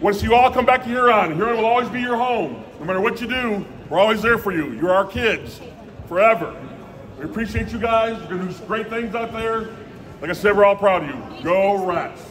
Once you all come back to Huron. Huron will always be your home. No matter what you do, we're always there for you. You're our kids forever. We appreciate you guys. You're going to do great things out there. Like I said, we're all proud of you. Go Rats.